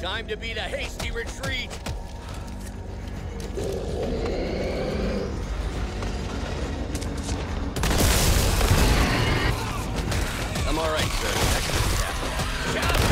Time to beat a hasty retreat. I'm all right, sir. Excellent.